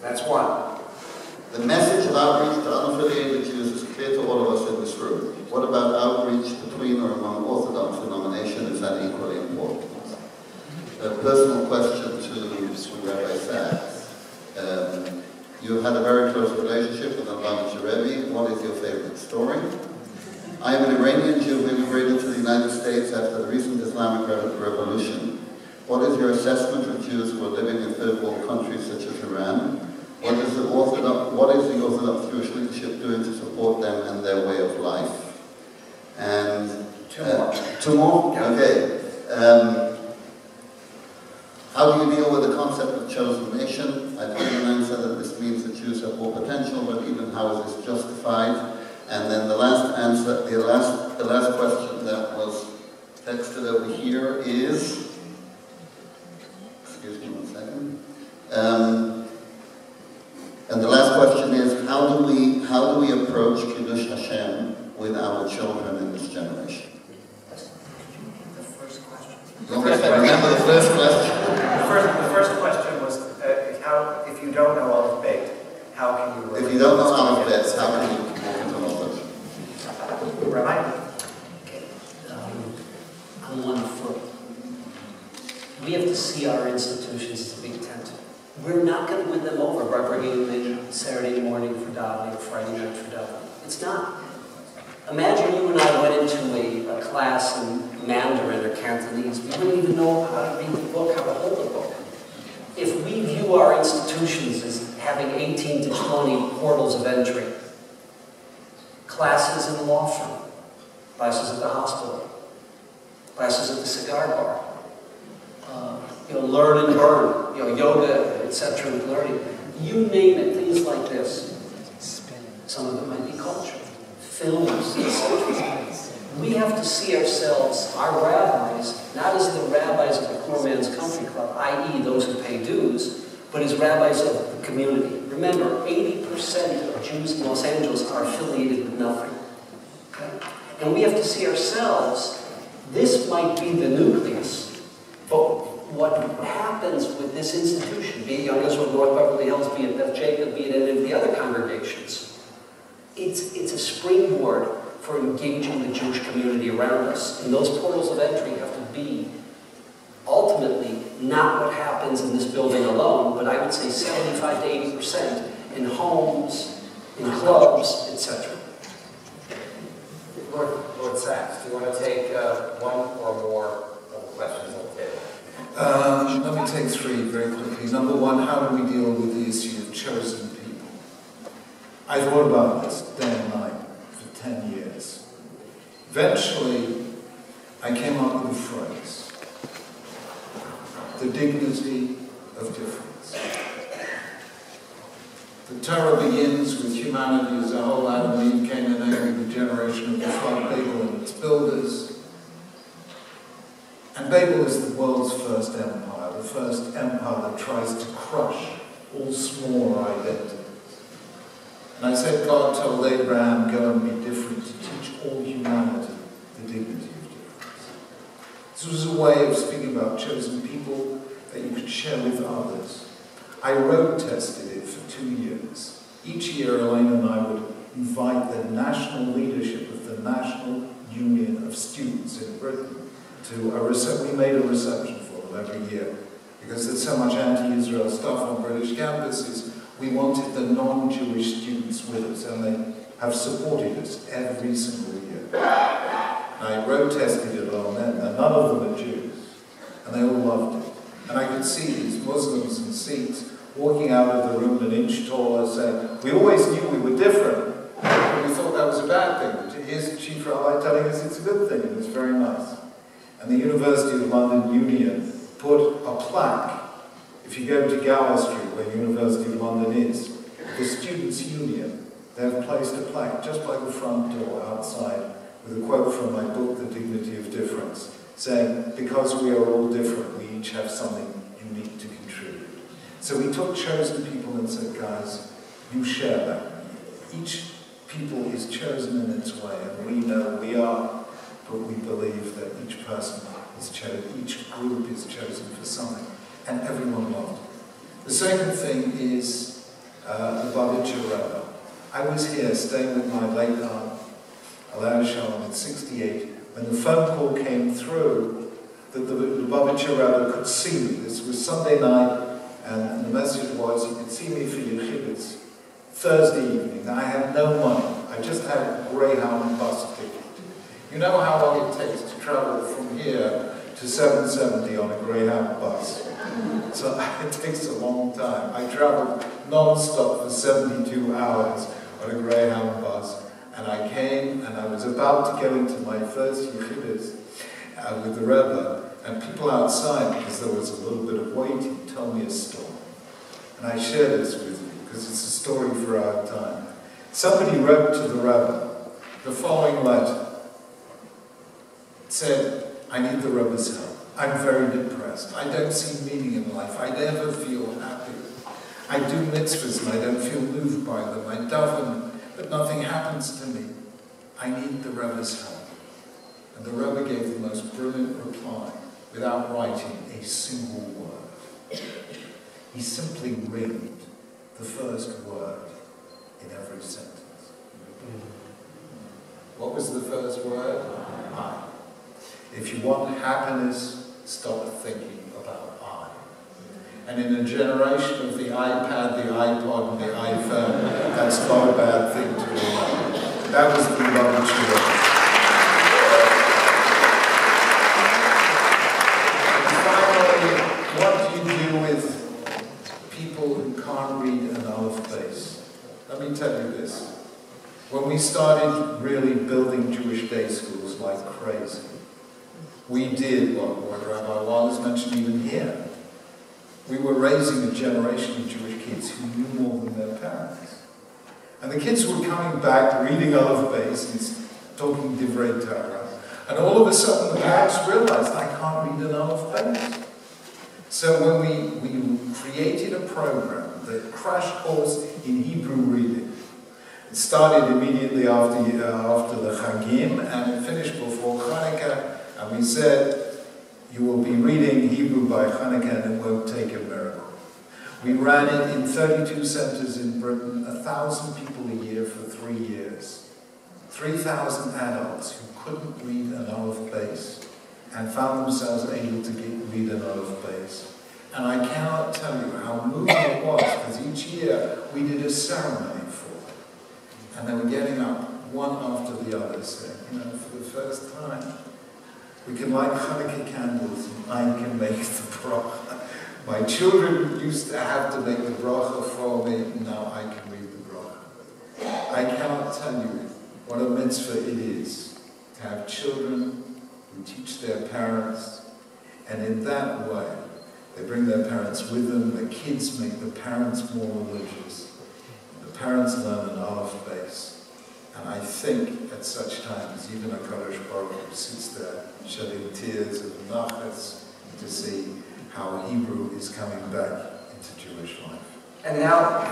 That's one. The message of outreach to unaffiliated Jews is clear to all of us in this room. What about outreach between or among Orthodox denominations? Is that equally important? A personal question to Rabbi Sacks. Um, you had a very close relationship with Lubavitcher Rebbe. What is your favorite story? I am an Iranian Jew who immigrated to the United States after the recent Islamic Revolution. What is your assessment of Jews who are living in third world countries such as Iran? What is the Orthodox, what is the Orthodox Jewish leadership doing to support them and their way of life? And two more. Uh, two more? Okay. Um, how do you deal with the concept of chosen nation? I think an answer that this means that Jews have more potential, but even how is this justified? And then the last answer, the last, the last question that was texted over here is, excuse me one second. Um, and the last question is, how do we, how do we approach Kiddush Hashem with our children in this generation? The first question. Remember the first question? The first, the first question was, uh, how, if you don't know Aleph Bet, how can you... If you don't know Aleph Bet, how can you walk into knowledge? Rabbi? Okay. Um, on one foot. We have to see our institutions as a big tent. We're not going to win them over by bringing them in Saturday morning for davening or Friday night for davening. It's not. Imagine you and I went into a, a class in Mandarin or Cantonese. We wouldn't even know how to read the book, how to hold the book. If we view our institutions as having 18 to 20 portals of entry, classes in the law firm, classes at the hospital, classes at the cigar bar, uh, you know, learn and burn, you know, yoga, etc., learning. You name it, things like this. Some of them might be culture, films, etc. We have to see ourselves, our rabbis, not as the rabbis of the poor man's country club, i.e. those who pay dues, but as rabbis of the community. Remember, 80% of Jews in Los Angeles are affiliated with nothing. Okay? And we have to see ourselves, this might be the nucleus, but what happens with this institution, be it Young Israel, North Beverly Hills, be it Beth Jacob, be it any of the other congregations, it's, it's a springboard for engaging the Jewish community around us. And those portals of entry have to be ultimately not what happens in this building alone, but I would say 75 to 80% in homes, in clubs, etc. Lord, Lord Sacks, do you want to take uh, one or more of the questions on the table? Um, let me take three very quickly. Number one, how do we deal with the issue of chosen people? I thought about this day and night for 10 years. Eventually, I came up with a phrase. The dignity of difference. The Torah begins with humanity as a whole, Adam and Eve, Cain and Abel, the generation of the flood, Babel and its builders, and Babel is the world's first empire, the first empire that tries to crush all smaller identities. And I said God told Abraham, go and be different, to teach all humanity the dignity of difference. This was a way of speaking about chosen people that you could share with others. I road tested it for two years. Each year, Elaine and I would invite the national leadership of the National Union of Students in Britain to a reception. we made a reception for them every year because there's so much anti-Israel stuff on British campuses. We wanted the non-Jewish students with us, and they have supported us every single year. And I road tested it on them, and none of them are Jews, and they all loved it. And I could see these Muslims and Sikhs walking out of the room an inch taller, saying, "We always knew we were different, but we thought that was a bad thing." But Here's the chief rabbi telling us it's a good thing, and it's very nice. And the University of London Union put a plaque, if you go to Gower Street, where University of London is, the Students' Union, they have placed a plaque just by the front door outside with a quote from my book, The Dignity of Difference, saying, because we are all different, we each have something unique to contribute. So we took chosen people and said, guys, you share that. Each people is chosen in its way, and we know we are but we believe that each person is chosen, each group is chosen for something, and everyone loved. The second thing is uh, Lubavitcher Rebbe. I was here staying with my late aunt, Alana Shalom, at 68, when the phone call came through that the Rebbe could see me. This was Sunday night, and the message was, you could see me for your chibbutz Thursday evening. I had no money. I just had a Greyhound bus ticket. You know how long it takes to travel from here to 770 on a Greyhound bus. So it takes a long time. I traveled non-stop for 72 hours on a Greyhound bus. And I came and I was about to go into my first yechidus uh, with the Rebbe. And people outside, because there was a little bit of waiting, told me a story. And I share this with you because it's a story for our time. Somebody wrote to the Rebbe the following letter. It said, I need the Rebbe's help. I'm very depressed. I don't see meaning in life. I never feel happy. I do mitzvahs and I don't feel moved by them. I daven, but nothing happens to me. I need the Rebbe's help. And the Rebbe gave the most brilliant reply without writing a single word. He simply read the first word in every sentence. What was the first word? I. If you want happiness, stop thinking about I. And in a generation of the iPad, the iPod, and the iPhone, that's not a bad thing to do. That was the Lubavitcher And finally, what do you do with people who can't read an Aleph Beis? Let me tell you this. When we started really building Jewish day schools like crazy, we did what, what Rabbi Wallace mentioned even here. We were raising a generation of Jewish kids who knew more than their parents. And the kids were coming back, reading Aleph and talking Divrei Torah. And all of a sudden the parents realized, I can't read an Aleph Beis. So when we, we created a program, the crash course in Hebrew reading, it started immediately after, uh, after the Chagim and it finished before Hanukkah. And we said, you will be reading Hebrew by Hanukkah and it won't take a miracle. We ran it in 32 centers in Britain, a thousand people a year for three years. 3,000 adults who couldn't read an Aleph Beis and found themselves able to get, read an Aleph Beis. And I cannot tell you how moving it was, because each year we did a ceremony for them. And they were getting up one after the other saying, you know, for the first we can light Hanukkah candles and I can make the bracha. My children used to have to make the bracha for me, now I can read the bracha. I cannot tell you what a mitzvah it is to have children who teach their parents, and in that way, they bring their parents with them, the kids make the parents more religious, the parents learn an Aleph Beis. And I think at such times, even a Baruch who sits there shedding tears of nachas to see how Hebrew is coming back into Jewish life. And now,